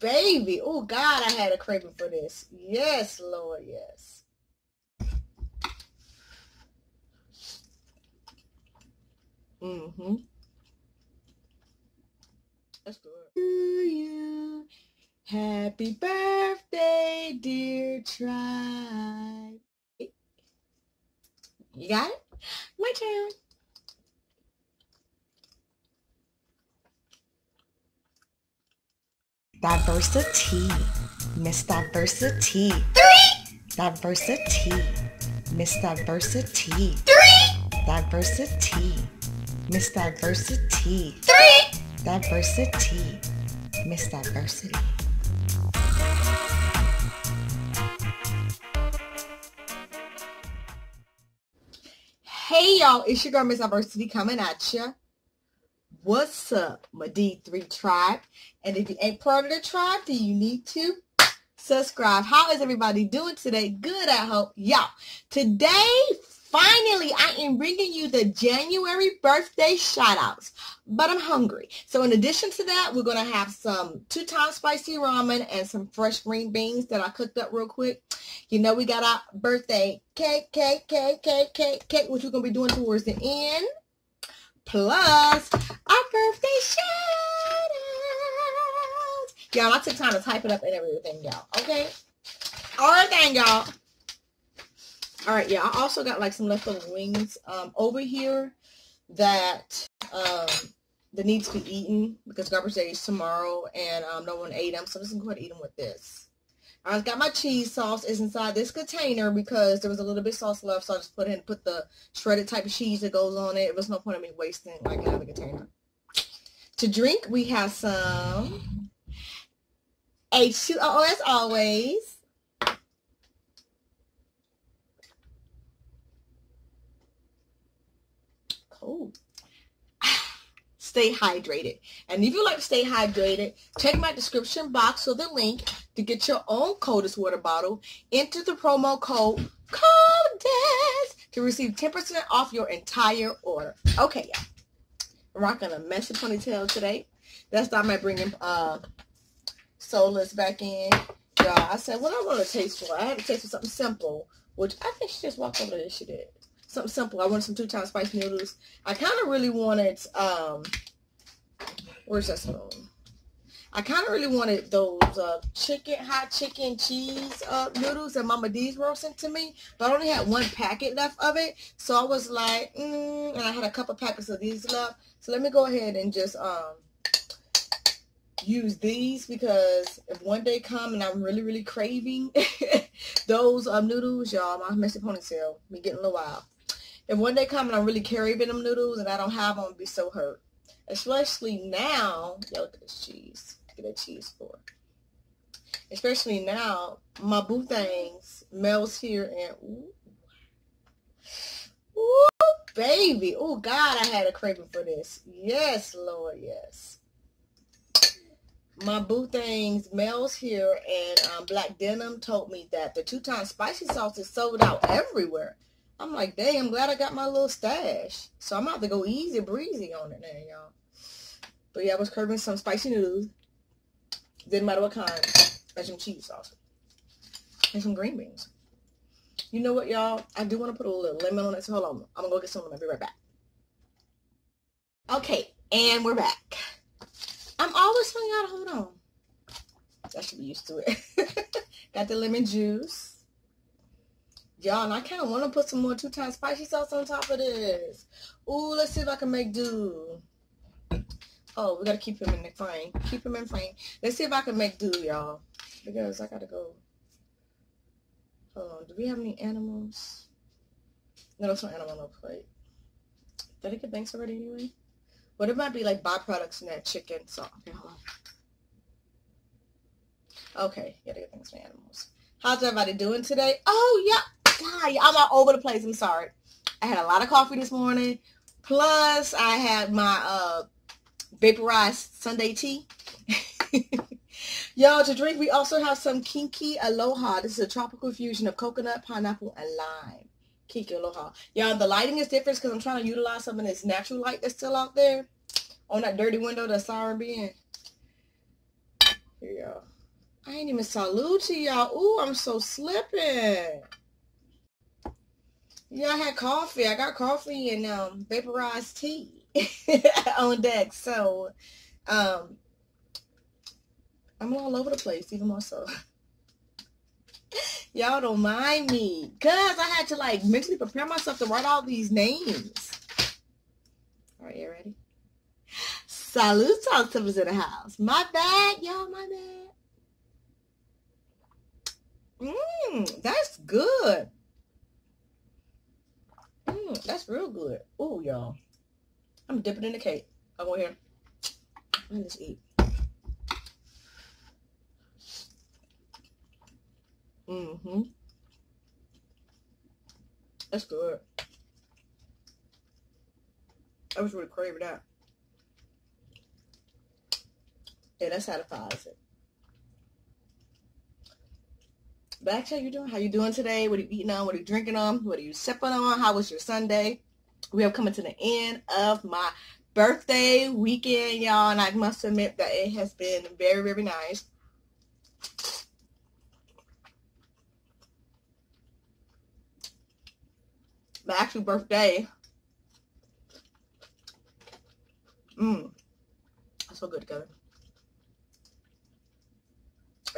baby. Oh, God, I had a craving for this. Yes, Lord, yes. Mm-hmm. That's good. To you. Happy birthday, dear tribe. You got it? My turn. Diversity. Miss Diversity. Three. Diversity. Miss Diversity. Three. Diversity. Miss Diversity. Three. Diversity. Miss Diversity. Hey y'all, it's your girl Miss Diversity coming at you. What's up, my D3 tribe? And if you ain't part of the tribe, then you need to subscribe. How is everybody doing today? Good, I hope. Y'all, today, finally, I am bringing you the January birthday shout-outs. But I'm hungry. So in addition to that, we're going to have some two times spicy ramen and some fresh green beans that I cooked up real quick. You know we got our birthday cake, cake, cake, cake, cake, cake, which we're going to be doing towards the end plus our birthday shout out. Y'all, I took time to type it up and everything, y'all. Okay? All right, y'all. All right, yeah. I also got like some leftover wings um, over here that um, that needs to be eaten because garbage day is tomorrow and um, no one ate them. So I'm just going to go ahead and eat them with this. I got my cheese sauce is inside this container because there was a little bit sauce left, so I just put in put the shredded type of cheese that goes on it. It was no point in me wasting like another container. To drink, we have some H2O as always. Cold stay hydrated. And if you like to stay hydrated, check my description box for the link to get your own coldest water bottle. Enter the promo code COLDEST to receive 10% off your entire order. Okay, yeah. I'm rocking a messy ponytail today. That's not my bringing uh, Soulless back in. Y'all, I said, what I want to taste for? I had to taste for something simple, which I think she just walked over there. She did something simple. I wanted some two-time spice noodles. I kind of really wanted, um, where's that song? I kind of really wanted those uh, chicken, hot chicken cheese uh, noodles that Mama D's were sent to me, but I only had one packet left of it. So I was like, mm, and I had a couple packets of these left. So let me go ahead and just um, use these because if one day come and I'm really, really craving those um, noodles, y'all, my messy ponytail, me getting a little wild. If one day come and I'm really craving them noodles and I don't have them, I'll be so hurt. Especially now, yo, look at this cheese. That cheese for. Especially now, my boo things, Mel's here and ooh, ooh, baby. Oh God, I had a craving for this. Yes, Lord, yes. My boo things, Mel's here and um, Black Denim told me that the two times spicy sauce is sold out everywhere. I'm like, dang, I'm glad I got my little stash. So I'm about to go easy breezy on it now, y'all. But yeah, I was curving some spicy noodles. Didn't matter what kind. And some cheese sauce. And some green beans. You know what, y'all? I do want to put a little lemon on it. So hold on. I'm going to go get some them. I'll be right back. Okay, and we're back. I'm always hung out. Hold on. I should be used to it. got the lemon juice. Y'all, and I kind of want to put some more two times spicy sauce on top of this. Ooh, let's see if I can make do. Oh, we got to keep him in the frame. Keep him in frame. Let's see if I can make do, y'all. Because I got to go. Hold on. Do we have any animals? No, there's no animal on the plate. Did I get thanks already anyway? What it might be like byproducts in that chicken. So, okay, hold on. Okay, gotta get things for animals. How's everybody doing today? Oh, yeah. God, I'm all over the place. I'm sorry. I had a lot of coffee this morning. Plus, I had my uh, vaporized Sunday tea. Y'all, to drink, we also have some Kinky Aloha. This is a tropical fusion of coconut, pineapple, and lime. Kinky Aloha. Y'all, the lighting is different because I'm trying to utilize some of this natural light that's still out there on that dirty window that's Siren being. Here y'all. I ain't even salute to y'all. Ooh, I'm so slipping. I had coffee. I got coffee and um vaporized tea on deck. So um I'm all over the place, even more so. Y'all don't mind me. Cause I had to like mentally prepare myself to write all these names. All right, you ready? Salute talk to us in the house. My bad, y'all, my bad. Mmm, that's good. Mmm, that's real good. Oh, y'all. I'm dipping in the cake. I go here. Let's eat. Mm-hmm. That's good. I was really craving that. Yeah, that satisfies it. Back how you doing? How you doing today? What are you eating on? What are you drinking on? What are you sipping on? How was your Sunday? We are coming to the end of my birthday weekend, y'all, and I must admit that it has been very, very nice. my actual birthday. Mmm. So good together.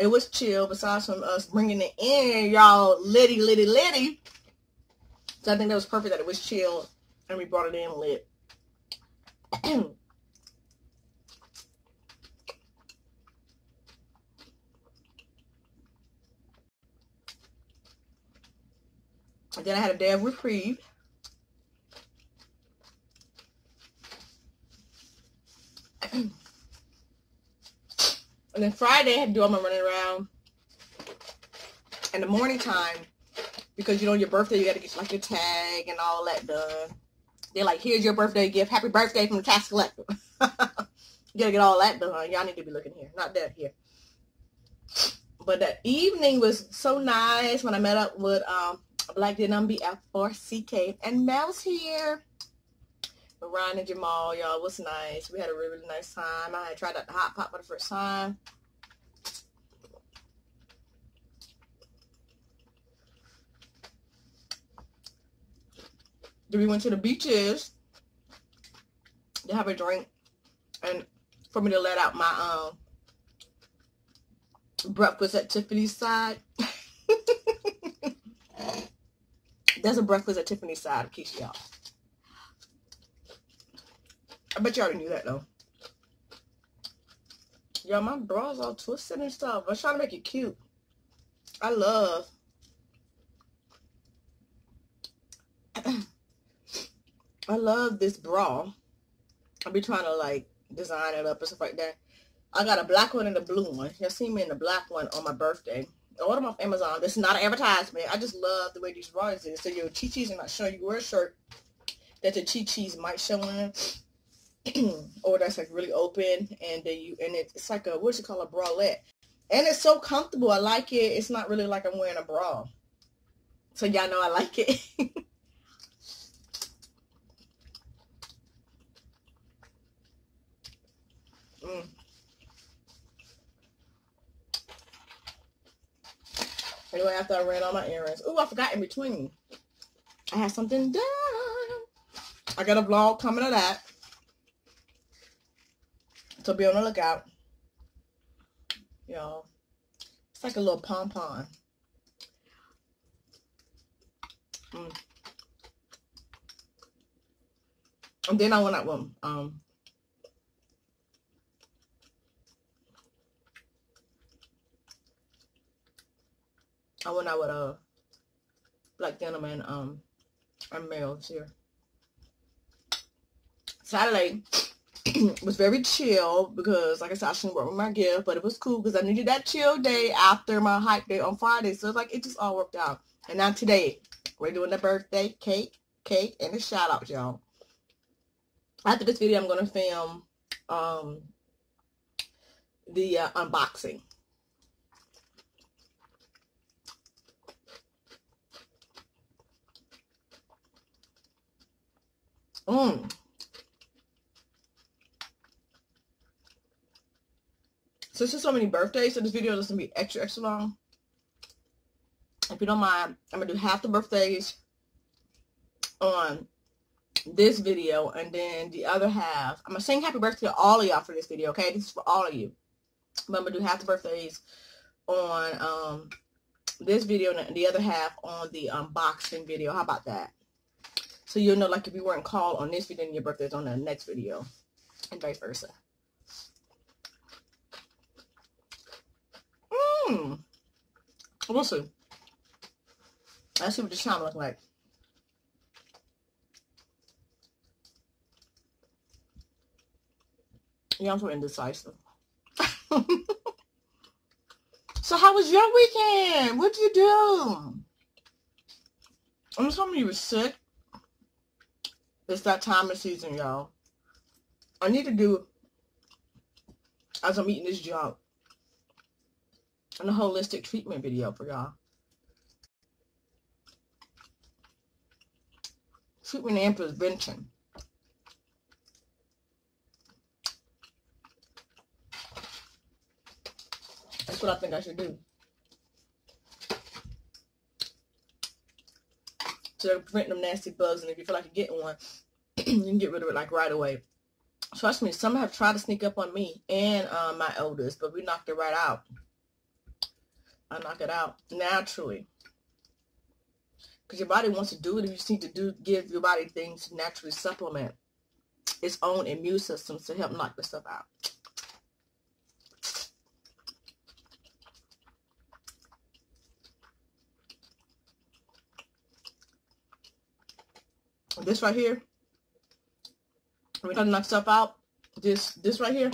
It was chill besides from us bringing it in, y'all litty, litty, litty. So I think that was perfect that it was chill and we brought it in lit. And then I had a day of reprieve. and then Friday I had to do all my running around. In the morning time, because you know your birthday, you got to get like your tag and all that done. They're like, here's your birthday gift. Happy birthday from the tax collector. you gotta get all that done. Y'all need to be looking here, not that here. But that evening was so nice when I met up with um, Black Denim BF4CK. And Mel's here. Ryan and Jamal, y'all, was nice. We had a really, really nice time. I had tried out the hot pot for the first time. We went to the beaches to have a drink and for me to let out my um breakfast at Tiffany's side. There's a breakfast at Tiffany's side of case y'all. I bet you already knew that though. Yo, my bras all twisted and stuff. I was trying to make it cute. I love. I love this bra. I'll be trying to like design it up and stuff like that. I got a black one and a blue one. Y'all see me in the black one on my birthday order them off Amazon. This is not an advertisement. I just love the way these drawings is. So your chi-chis are not showing you wear a shirt that the chi-chis might show in. or oh, that's like really open and then you and it's like a what's it called a bralette and it's so comfortable i like it it's not really like i'm wearing a bra so y'all know i like it Anyway, after I ran all my errands. Oh, I forgot in between. I had something done. I got a vlog coming of that. So be on the lookout. Y'all. It's like a little pom-pom. Mm. And then I went out with um I went out with a black gentleman um and Mel's here. Saturday was very chill because like I said I shouldn't work with my gift, but it was cool because I needed that chill day after my hype day on Friday. So it's like it just all worked out. And now today we're doing the birthday cake, cake, and a shout out, y'all. After this video, I'm gonna film um the uh, unboxing. Mm. since there's so many birthdays, so this video is going to be extra, extra long. If you don't mind, I'm going to do half the birthdays on this video and then the other half. I'm going to sing happy birthday to all of y'all for this video, okay? This is for all of you. But I'm to do half the birthdays on um, this video and the other half on the unboxing video. How about that? So you'll know like if you weren't called on this video and your birthday's on the next video and vice versa. Mmm. We'll see. Let's see what this chime look like. I'm so indecisive. so how was your weekend? What'd you do? I'm telling you, you were sick. It's that time of season, y'all. I need to do, as I'm eating this junk, and a holistic treatment video for y'all. Treatment and prevention. That's what I think I should do. To prevent them nasty bugs, and if you feel like you're getting one, you can get rid of it like right away. Trust me, some have tried to sneak up on me and uh, my eldest, but we knocked it right out. I knock it out naturally. Because your body wants to do it. and You just need to do give your body things to naturally supplement its own immune system to help knock the stuff out. This right here, we're gonna knock stuff out. This this right here,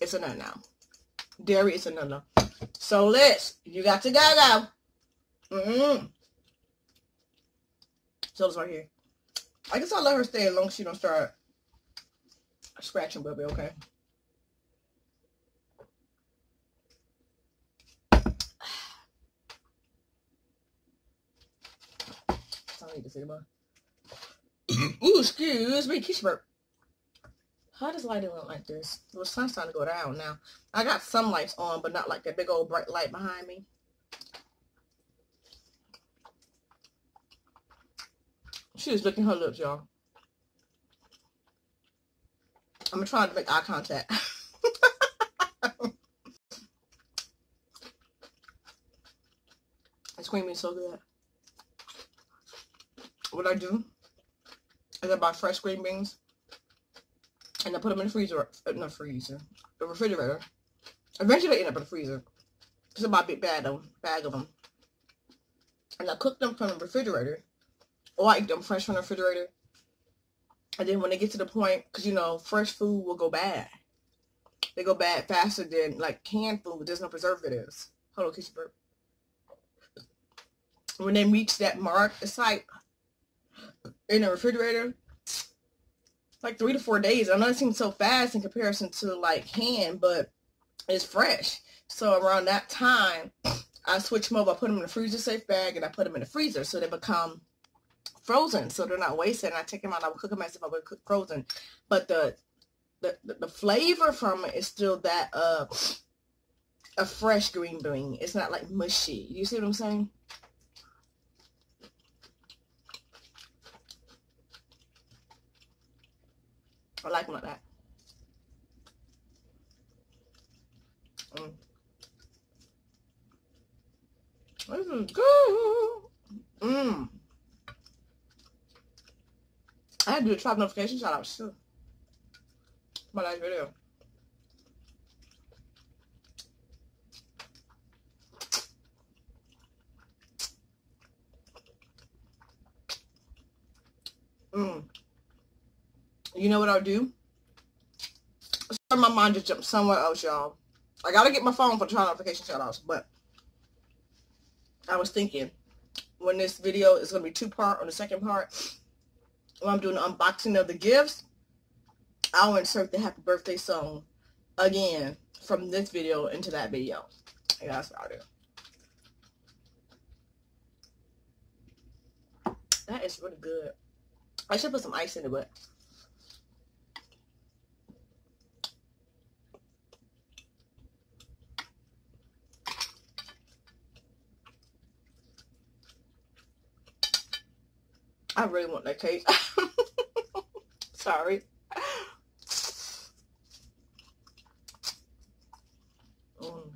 it's a no now. Dairy is a no no. So Liz, you got to go go. Mm-hmm. So it's right here. I guess I'll let her stay as long as she don't start scratching Bubby, okay? Need to say. Ooh, excuse me, Keisha burp. How does lighting look like this? The sun's starting to go down now. I got some lights on, but not like that big old bright light behind me. She is licking her lips, y'all. I'm trying to make eye contact. Ice cream is so good. What I do is I buy fresh green beans and I put them in the freezer, uh, not freezer, the refrigerator. Eventually they end up in the freezer. It's about a big bag of, bag of them. And I cook them from the refrigerator. Or I eat them fresh from the refrigerator. And then when they get to the point, because, you know, fresh food will go bad. They go bad faster than, like, canned food. There's no preservatives. Hold on, kiss your burp. When they reach that mark, it's like in the refrigerator, like three to four days. I know it seems so fast in comparison to like hand, but it's fresh. So around that time, I switch them over. I put them in a freezer safe bag and I put them in the freezer so they become frozen. So they're not wasted. And I take them out. I would cook them as if I would cook frozen. But the the, the flavor from it is still that uh a fresh green bean. It's not like mushy. You see what I'm saying? I like them like that. Mm. This is good. Mmm. I had to do a tribe notification shout out too. My last video. Mmm. You know what I'll do? Sorry, my mind just jumped somewhere else, y'all. I gotta get my phone for the notification shoutouts, but I was thinking when this video is gonna be two part on the second part, when I'm doing the unboxing of the gifts, I'll insert the happy birthday song again from this video into that video. Yeah, that's what I'll do. That is really good. I should put some ice in it, but I really want that cake. Sorry. Mm.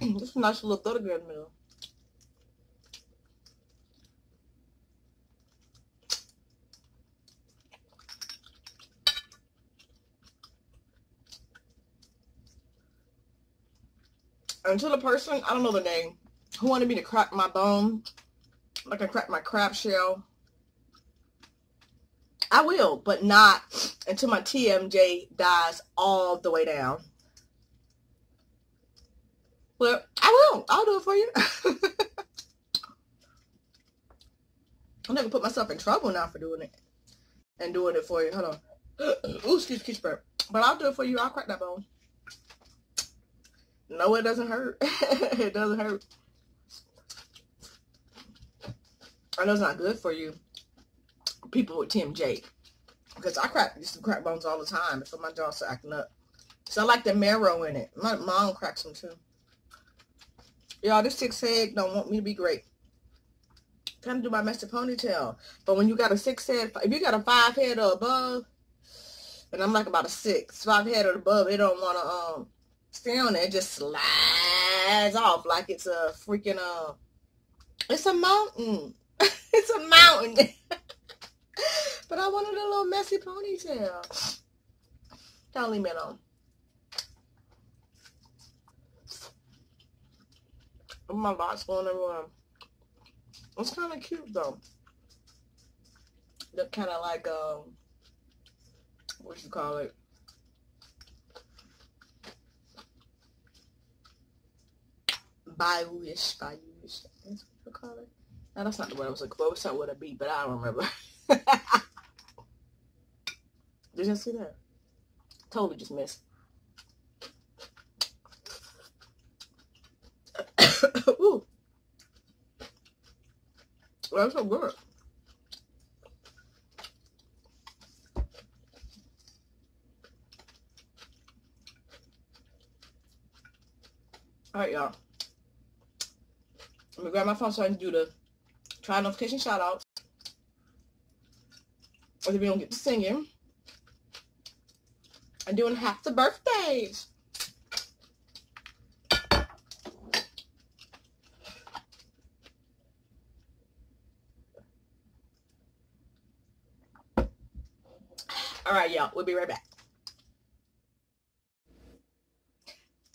this is a nice little butter in the. Until the person, I don't know the name, who wanted me to crack my bone, like I crack my crab shell, I will, but not until my TMJ dies all the way down. Well, I will. I'll do it for you. I'm not gonna put myself in trouble now for doing it and doing it for you. Hold on. Ooh, excuse me, But I'll do it for you. I'll crack that bone. No, it doesn't hurt. it doesn't hurt. I know it's not good for you, people with TMJ. Because I crack used to crack bones all the time before my jaw started acting up. So I like the marrow in it. My mom cracks them too. Y'all, this six head don't want me to be great. Trying to do my master ponytail. But when you got a six head, if you got a five head or above, and I'm like about a six, five head or above, it don't want to um stay on there, it just slides off like it's a freaking uh it's a mountain. it's a mountain. but I wanted a little messy ponytail. Don't leave me alone. Oh, my locks going everywhere. It's kind of cute though. They're kind of like um, what you call it? Bayou-ish, Bayou-ish. That's what you call it. No, that's not the word I was looking for. What's that would it be? But I don't remember. Did you see that? Totally just missed. Ooh. That's so good. All right, y'all. Let me grab my phone so I can do the try notification shout outs. Or if we don't get to singing. I'm doing half the birthdays. All right, y'all. We'll be right back.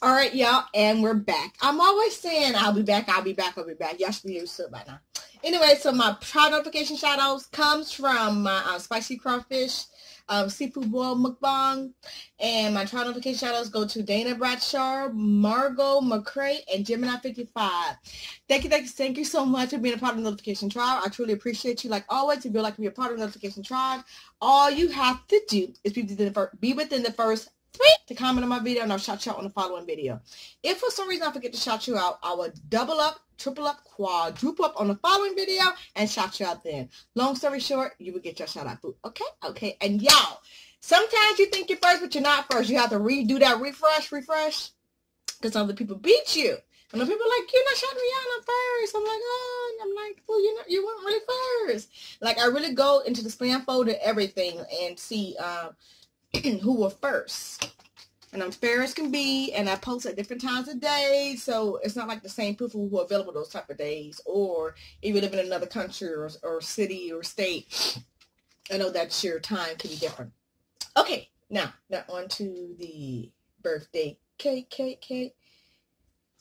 All right, y'all, and we're back. I'm always saying I'll be back, I'll be back, I'll be back. Y'all should be used to it by now. Anyway, so my proud notification shout outs comes from my uh, spicy crawfish um, seafood boil mukbang. And my trial notification shout outs go to Dana Bradshaw, Margot McCray, and Gemini55. Thank you, thank you, thank you so much for being a part of the notification tribe. I truly appreciate you. Like always, if you'd like to be a part of the notification tribe, all you have to do is be within the be within the first three to comment on my video and I'll shout you out on the following video. If for some reason I forget to shout you out, I will double up, triple up, quadruple up on the following video and shout you out then. Long story short, you will get your shout out. Okay? Okay. And y'all, sometimes you think you're first, but you're not first. You have to redo that refresh, refresh, because other people beat you. And the people are like, you're not shouting me out, I'm first. I'm like, oh, I'm like, well, you know, you weren't really first. Like, I really go into the spam folder, everything, and see, um, who were first. And I'm fair as can be, and I post at different times of day, so it's not like the same people who are available those type of days, or if you live in another country or, or city or state. I know that your time can be different. Okay, now, now on to the birthday cake, cake, cake.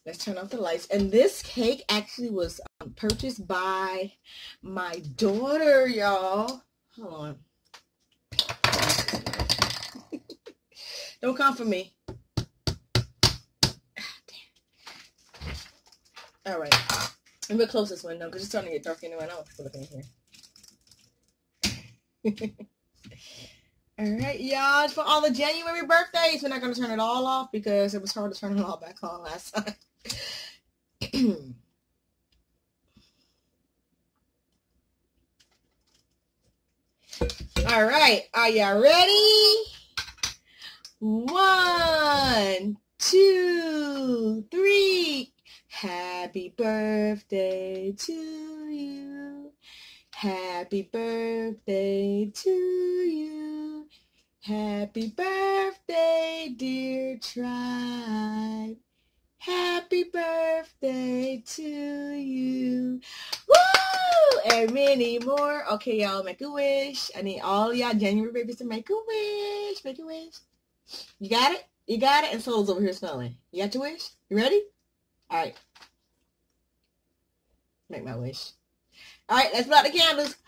Let's turn off the lights. And this cake actually was um, purchased by my daughter, y'all. Hold on. Don't come for me. Ah, all right. I'm to close this window because it's starting to get dark anyway. I don't want people in here. all right, y'all. For all the January birthdays, we're not going to turn it all off because it was hard to turn it all back on last time. All right, are y'all ready? One, two, three. Happy birthday to you. Happy birthday to you. Happy birthday, dear tribe. Happy birthday to you. Woo! And many more. Okay, y'all, make a wish. I need all y'all January babies to make a wish. Make a wish. You got it? You got it? And Soul's over here smelling. You got your wish? You ready? All right. Make my wish. All right, let's blow out the candles.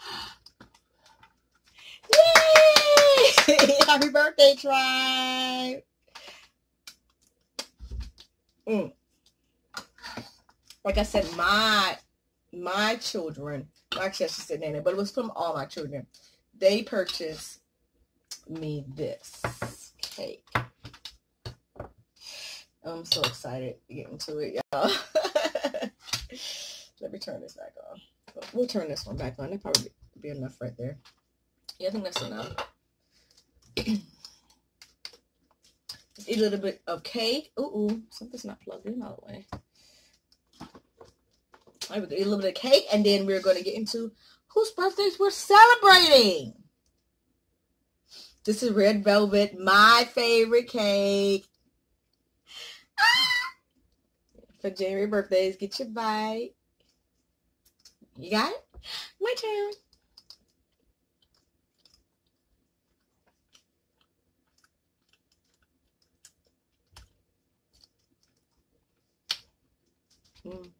Yay! Happy birthday, tribe. Mm. Like I said, my my children, actually I should say Nana, but it was from all my children. They purchased me this cake. I'm so excited to get into it, y'all. Let me turn this back on. We'll turn this one back on. That probably be enough right there. Yeah, I think that's enough. Eat a little bit of cake. Ooh, ooh, something's not plugged in all the way. All right, eat a little bit of cake, and then we're gonna get into whose birthdays we're celebrating. This is red velvet, my favorite cake. Ah! For January birthdays, get your bite. You got it? My turn. Mm.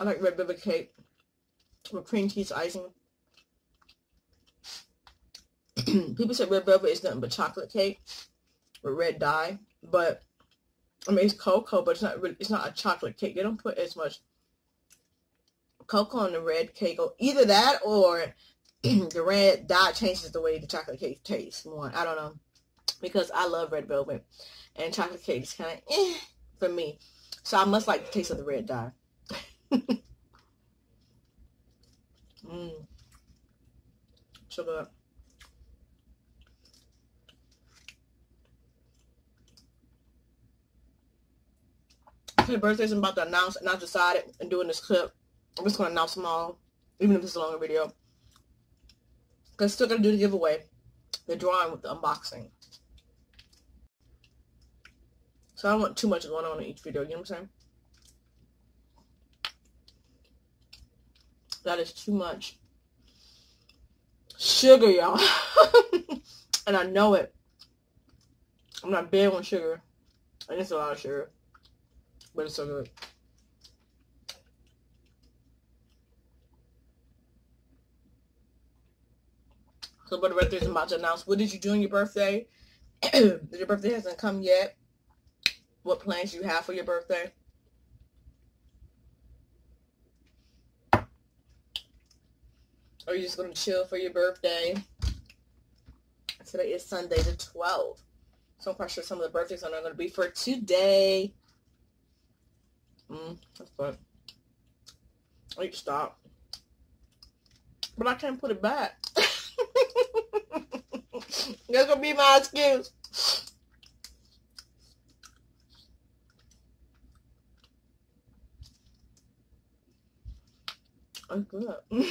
I like red velvet cake with cream cheese icing. People say red velvet is nothing but chocolate cake with red dye, but I mean it's cocoa, but it's not really, it's not a chocolate cake. They don't put as much cocoa in the red cake, or either that or the red dye changes the way the chocolate cake tastes more. I don't know because I love red velvet and chocolate cake is kind of eh, for me. So I must like the taste of the red dye. mm. Sugar. Okay, birthdays I'm about to announce, and I decided in doing this clip, I'm just going to announce them all, even if it's a longer video. Because still going to do the giveaway, the drawing with the unboxing. So I don't want too much going on in each video, you know what I'm saying? That is too much sugar, y'all. and I know it. I'm not big on sugar. And it's a lot of sugar. But it's so good. So, the birthday is about to announce. What did you do on your birthday? your birthday hasn't come yet. What plans you have for your birthday? Are you just going to chill for your birthday? Today is Sunday the 12th. So I'm quite sure some of the birthdays are not going to be for today. Mm, that's fun. I need to stop. But I can't put it back. That's gonna be my excuse. I'm good. you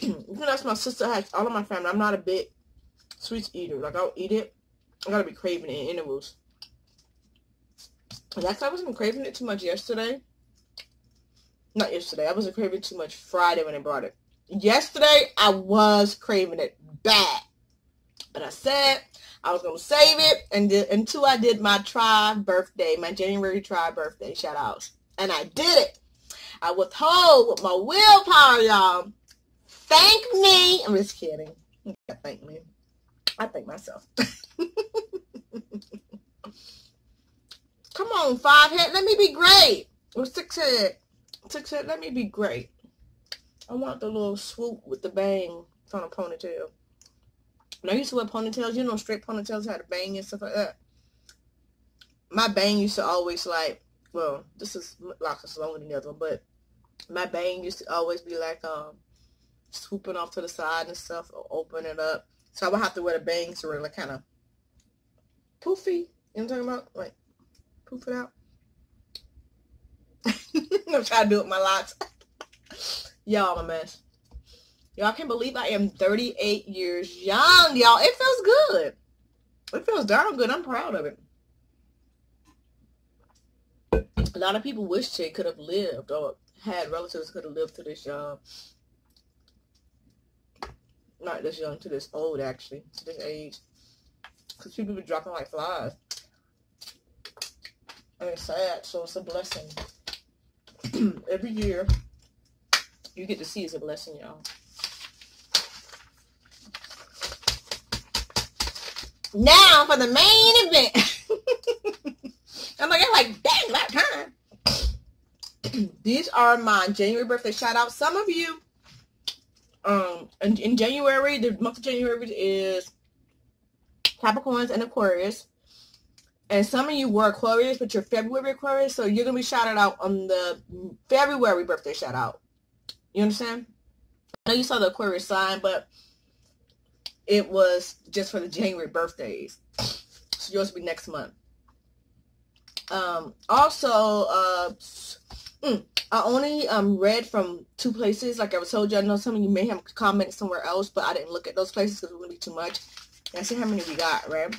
can ask my sister, ask all of my family. I'm not a big sweets eater. Like, I'll eat it. I gotta be craving it in intervals. That's I wasn't craving it too much yesterday. Not yesterday. I wasn't craving too much Friday when I brought it. Yesterday, I was craving it bad. But I said I was going to save it and until I did my tribe birthday, my January tribe birthday shout outs. And I did it. I withhold with my willpower, y'all. Thank me. I'm just kidding. Thank me. I thank myself. Come on, five head. Let me be great. Or six head. Six head. Let me be great. I want the little swoop with the bang from a ponytail. When I used to wear ponytails, you know, straight ponytails had a bang and stuff like that. My bang used to always like, well, this is like is longer than the other one, but my bang used to always be like um swooping off to the side and stuff, or open it up. So I would have to wear the bangs to really kind of poofy. You know what I'm talking about? Like, poof it out. I'm trying to do it with my locks. Y'all, I'm a mess. Y'all can't believe I am 38 years young, y'all. It feels good. It feels darn good. I'm proud of it. A lot of people wish they could have lived or had relatives could have lived to this young. Not this young, to this old, actually. To this age. Because people be dropping like flies. And it's sad, so it's a blessing. Every year, you get to see is a blessing, y'all. Now for the main event. I'm like, I'm like, dang, that time. These are my January birthday shout outs. Some of you, um, in, in January, the month of January is Capricorns and Aquarius. And some of you were Aquarius, but you're February Aquarius, so you're gonna be shouted out on the February birthday shout out. You understand? I know you saw the Aquarius sign, but it was just for the January birthdays. So yours will be next month. Um, also, uh, mm, I only um, read from two places. Like I was told you, I know some of you may have commented somewhere else, but I didn't look at those places because it would be too much. And I see how many we got, right?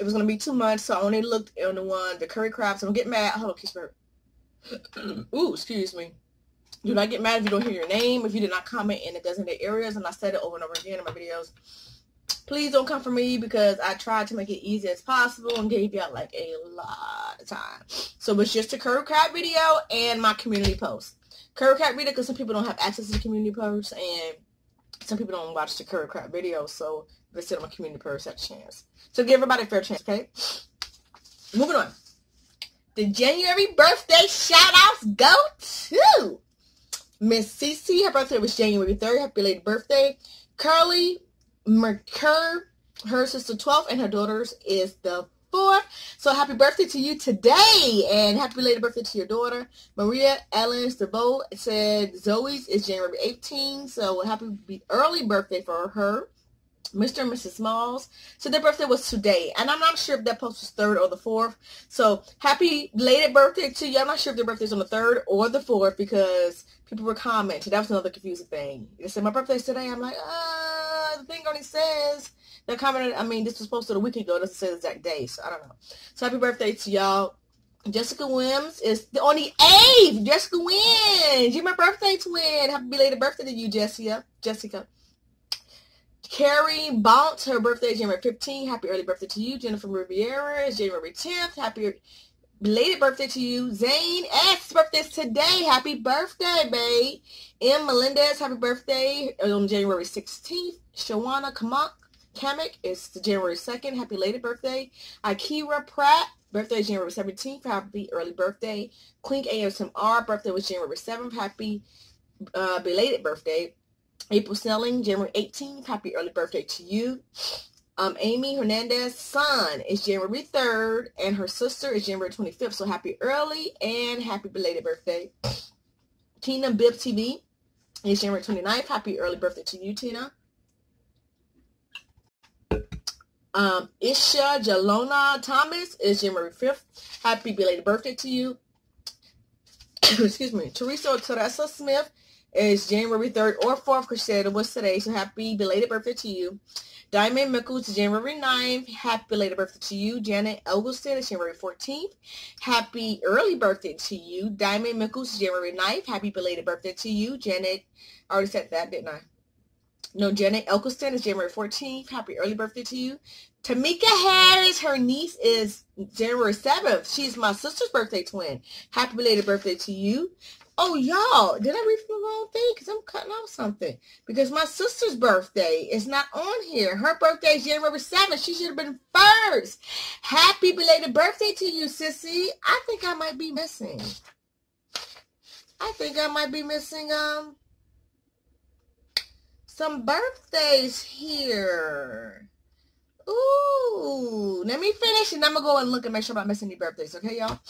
It was to be too much, so I only looked on the one, the curry crabs. Don't get mad. Hold on, kiss Ooh, excuse me. Do not get mad if you don't hear your name, if you did not comment in the designated areas, and I said it over and over again in my videos. Please don't come for me because I tried to make it easy as possible and gave y'all like a lot of time. So it's just a curry crab video and my community post. Curry crab video because some people don't have access to the community post and some people don't watch the curry crab video. So on my community that's a chance. So give everybody a fair chance, okay? Moving on. The January birthday shout outs go to Miss Cece, her birthday was January 3rd. Happy late birthday. Curly Mercur, her sister 12th, and her daughter's is the 4th. So happy birthday to you today, and happy late birthday to your daughter. Maria Ellen DeVoe said Zoe's is January 18th, so happy be early birthday for her. Mr. and Mrs. Smalls. So their birthday was today. And I'm not sure if that post was 3rd or the 4th. So happy belated birthday to you. I'm not sure if their birthday's on the 3rd or the 4th because people were commenting. That was another confusing thing. They said, my birthday's today. I'm like, uh, the thing only says, they commented, I mean, this was posted a week ago. It doesn't say the exact day. So I don't know. So happy birthday to y'all. Jessica Wims is on the 8th. Jessica Wims. You're my birthday twin. Happy belated birthday to you, Jessica. Jessica. Carrie Bont, her birthday is January 15th. Happy early birthday to you. Jennifer Riviera is January 10th. Happy belated birthday to you. Zane S. birthday is today. Happy birthday, babe. M. Melendez, happy birthday on January 16th. Shawana Kamak, Kamek is January 2nd. Happy belated birthday. Akira Pratt, birthday is January 17th. Happy early birthday. Clink ASMR, birthday was January 7th. Happy uh, belated birthday. April Snelling, January 18th. Happy early birthday to you. Um, Amy Hernandez' son is January 3rd, and her sister is January 25th. So happy early and happy belated birthday. Tina Bib TV is January 29th. Happy early birthday to you, Tina. Um, Isha Jalona Thomas is January 5th. Happy belated birthday to you. Excuse me. Teresa Teresa Smith is January 3rd or 4th because she said it was today. So happy belated birthday to you. Diamond Mickles January 9th. Happy belated birthday to you. Janet Eggleston is January 14th. Happy early birthday to you. Diamond Mickles January 9th. Happy belated birthday to you. Janet, I already said that, didn't I? No, Janet Elkelston is January 14th. Happy early birthday to you. Tamika Harris, her niece is January 7th. She's my sister's birthday twin. Happy belated birthday to you. Oh, y'all, did I read from the wrong thing? Because I'm cutting off something. Because my sister's birthday is not on here. Her birthday is January 7th. She should have been first. Happy belated birthday to you, sissy. I think I might be missing. I think I might be missing um some birthdays here. Ooh, let me finish and I'm going to go and look and make sure I'm not missing any birthdays. Okay, y'all?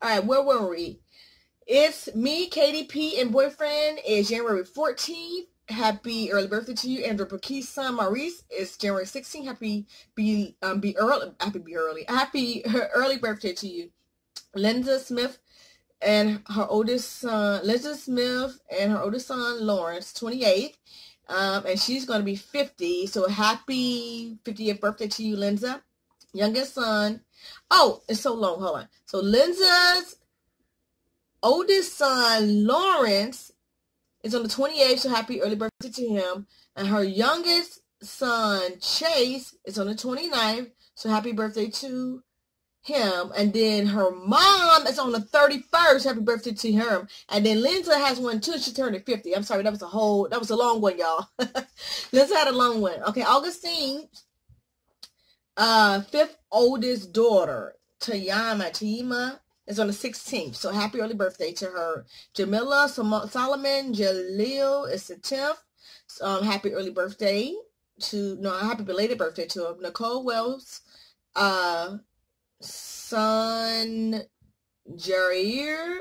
All right, where were we? It's me, KDP, and boyfriend is January 14th. Happy early birthday to you, Andrew Burke's son Maurice. It's January 16th. Happy be um be early happy be early. Happy early birthday to you. Linda Smith and her oldest son, Linda Smith and her oldest son Lawrence, 28th. Um, and she's going to be 50. So happy 50th birthday to you, Linda. Youngest son. Oh, it's so long. Hold on. So Linda's oldest son, Lawrence, is on the 28th. So happy early birthday to him. And her youngest son, Chase, is on the 29th. So happy birthday to him. And then her mom is on the 31st. Happy birthday to her. And then Linda has one too. She turned 50. I'm sorry. That was a whole, that was a long one, y'all. Linda had a long one. Okay. Augustine, uh, fifth oldest daughter, Tayama, Tayima is on the 16th. So happy early birthday to her. Jamila Solomon Jalil is the 10th. Um, happy early birthday to, no, happy belated birthday to Nicole Wells. Uh, son Jair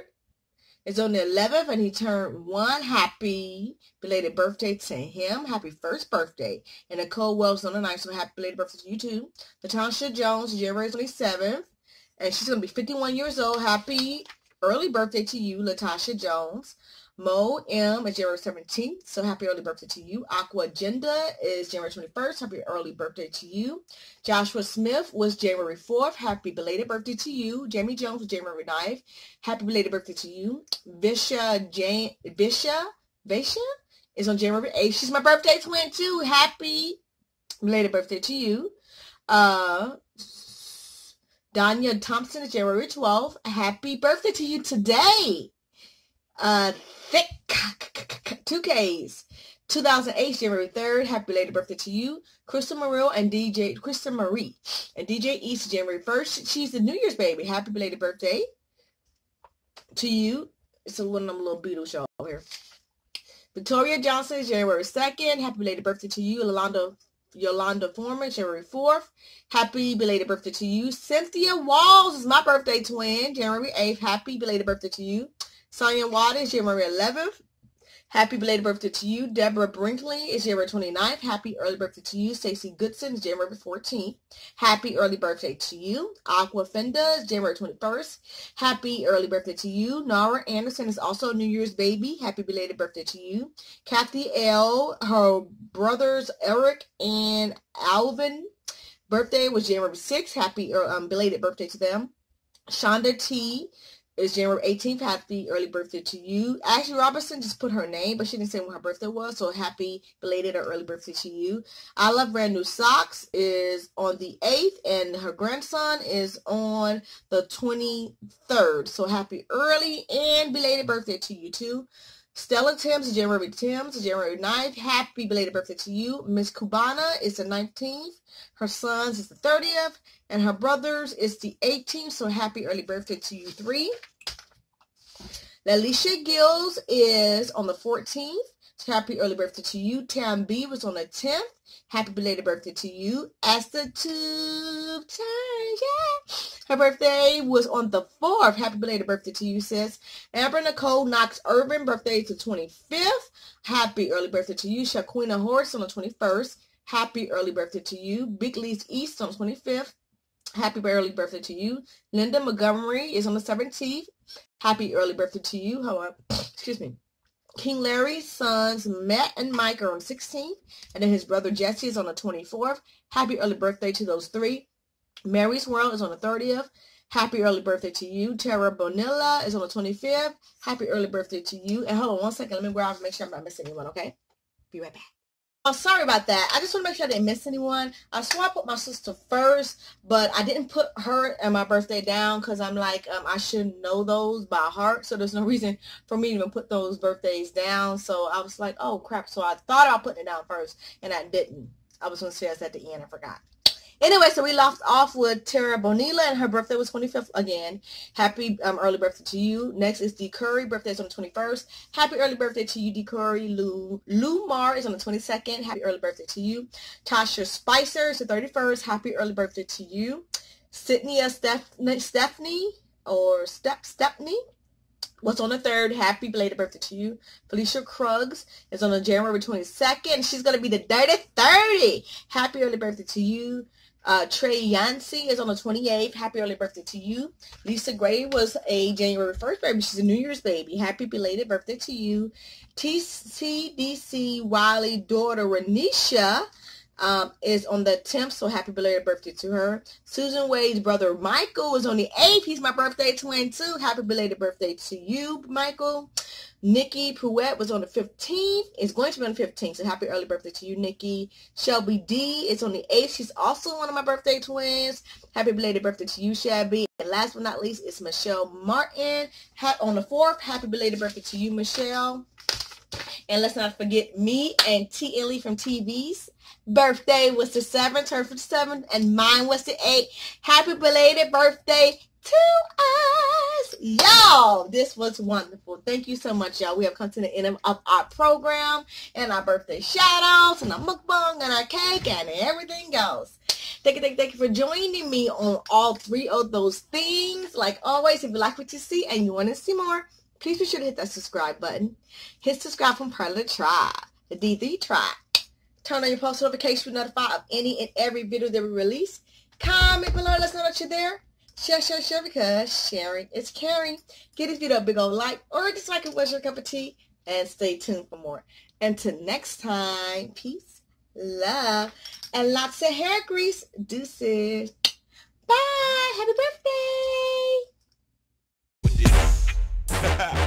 is on the 11th and he turned one. Happy belated birthday to him. Happy first birthday. And Nicole Wells on the 9th, so happy belated birthday to you too. Latasha Jones, January 27th. And she's going to be 51 years old. Happy early birthday to you, Latasha Jones. Mo M is January 17th, so happy early birthday to you. Aqua Agenda is January 21st, happy early birthday to you. Joshua Smith was January 4th, happy belated birthday to you. Jamie Jones was January 9th, happy belated birthday to you. Visha Jane, Visha, Visha is on January 8th. She's my birthday twin too. Happy belated birthday to you. Uh, Danya Thompson is January 12th. Happy birthday to you today. Uh, thick two Ks. 2008, January 3rd. Happy belated birthday to you. Krista Marie and DJ Krista Marie and DJ East January 1st. She's the New Year's baby. Happy belated birthday to you. It's a one of them little Beatles show here. Victoria Johnson, January 2nd. Happy belated birthday to you. Yolanda Yolanda Foreman, January 4th. Happy belated birthday to you. Cynthia Walls is my birthday twin, January 8th. Happy belated birthday to you. Sonia Waters, January 11th. Happy belated birthday to you. Deborah Brinkley is January 29th. Happy early birthday to you. Stacey Goodson is January 14th. Happy early birthday to you. Aqua Fenda is January 21st. Happy early birthday to you. Nara Anderson is also a New Year's baby. Happy belated birthday to you. Kathy L. Her brothers Eric and Alvin birthday was January 6th. Happy um, belated birthday to them. Shonda T is January 18th. Happy early birthday to you. Ashley Robinson just put her name, but she didn't say when her birthday was. So happy belated or early birthday to you. I Love Brand New Socks is on the 8th, and her grandson is on the 23rd. So happy early and belated birthday to you too. Stella Timms, January Timms, January 9th. Happy belated birthday to you. Miss Cubana is the 19th. Her sons is the 30th. And her brothers is the 18th. So happy early birthday to you three. Lalisha Gills is on the 14th. So happy early birthday to you. Tam B was on the 10th. Happy belated birthday to you. Esther Tube turns, yeah. Her birthday was on the 4th. Happy belated birthday to you, sis. Amber Nicole Knox Urban, birthday to 25th. Happy early birthday to you. Shaquina Horse on the 21st. Happy early birthday to you. Big Lee's East on the 25th. Happy early birthday to you. Linda Montgomery is on the 17th. Happy early birthday to you. However, excuse me. King Larry's sons Matt and Mike are on 16th, and then his brother Jesse is on the 24th. Happy early birthday to those three. Mary's World is on the 30th. Happy early birthday to you. Tara Bonilla is on the 25th. Happy early birthday to you. And hold on one second. Let me grab make sure I'm not missing anyone, okay? Be right back. Oh, sorry about that. I just want to make sure I didn't miss anyone. I swore I put my sister first, but I didn't put her and my birthday down because I'm like, um, I should know those by heart. So there's no reason for me to even put those birthdays down. So I was like, oh crap. So I thought I put it down first and I didn't. I was going to say it's at the end. I forgot. Anyway, so we left off with Tara Bonilla, and her birthday was 25th again. Happy um, early birthday to you. Next is D. Curry. Birthday is on the 21st. Happy early birthday to you, D. Curry. Lou, Lou Mar is on the 22nd. Happy early birthday to you. Tasha Spicer is the 31st. Happy early birthday to you. Sydney Steph- Stephanie or Step Stepney What's on the third? Happy belated birthday to you. Felicia Krugs is on the January 22nd. She's going to be the dirty 30. Happy early birthday to you. Uh, Trey Yancey is on the 28th. Happy early birthday to you. Lisa Gray was a January 1st baby. She's a New Year's baby. Happy belated birthday to you. TCDC Wiley daughter Renisha um, is on the 10th, so happy belated birthday to her. Susan Wade's brother Michael is on the 8th. He's my birthday twin too. Happy belated birthday to you, Michael. Nikki Pruitt was on the 15th. It's going to be on the 15th, so happy early birthday to you, Nikki. Shelby D is on the 8th. She's also one of my birthday twins. Happy belated birthday to you, Shelby. And last but not least, it's Michelle Martin on the 4th. Happy belated birthday to you, Michelle. And let's not forget me and T. Ellie from TV's birthday was the 7th, her for the 7th, and mine was the 8th. Happy belated birthday to us. Y'all, this was wonderful. Thank you so much, y'all. We have come to the end of our program and our birthday shout outs and our mukbang and our cake and everything goes. Thank you, thank you, thank you for joining me on all three of those things. Like always, if you like what you see and you want to see more, please be sure to hit that subscribe button. Hit subscribe from part of the tribe, the D3 tribe. Turn on your post notifications to be notified of any and every video that we release. Comment below, let us know that you're there. Share, share, share, because sharing is caring. Give this video a big old like or dislike it was your cup of tea. And stay tuned for more. Until next time, peace, love, and lots of hair grease. Deuces. Bye. Happy birthday. Ha ha ha.